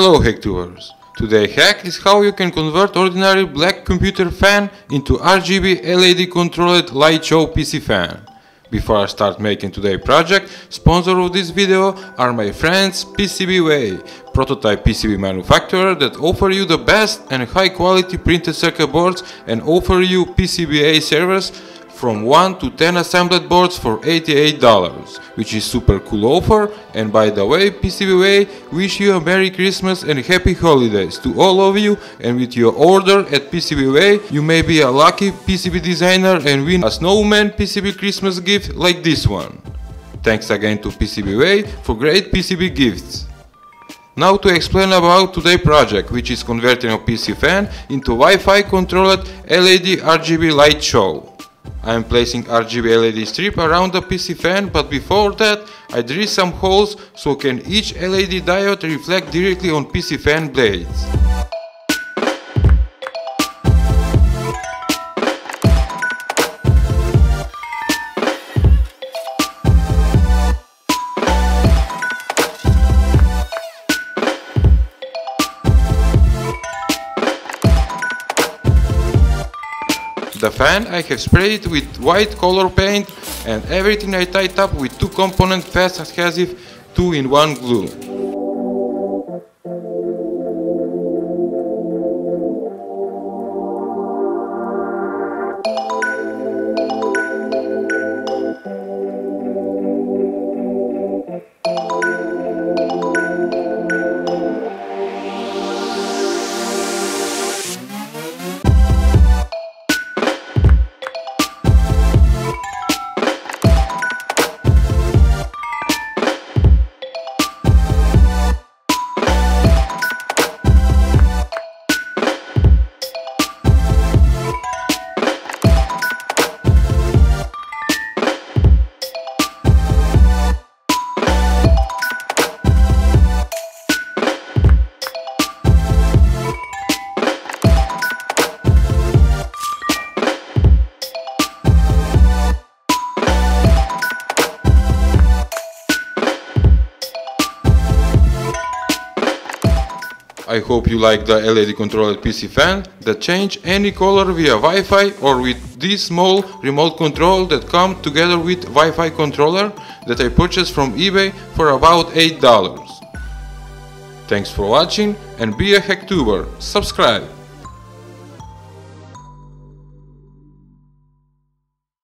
Hello Hacktubers! Today hack is how you can convert ordinary black computer fan into RGB LED controlled light show PC fan. Before I start making today's project, sponsor of this video are my friends PCBWay, prototype PCB manufacturer that offer you the best and high quality printed circuit boards and offer you PCBA servers from 1 to 10 assembled boards for $88, which is super cool offer and by the way PCBWay wish you a Merry Christmas and Happy Holidays to all of you and with your order at PCBWay you may be a lucky PCB designer and win a snowman PCB Christmas gift like this one. Thanks again to PCBWay for great PCB gifts. Now to explain about today's project, which is converting a PC fan into Wi-Fi controlled LED RGB light show. I am placing RGB LED strip around the PC fan but before that I drill some holes so can each LED diode reflect directly on PC fan blades. The fan I have sprayed with white color paint and everything I tied up with two component fast adhesive 2 in 1 glue. I hope you like the LED controlled PC fan that change any color via Wi-Fi or with this small remote control that come together with Wi-Fi controller that I purchased from eBay for about $8. Thanks for watching and be a hacktuber, subscribe!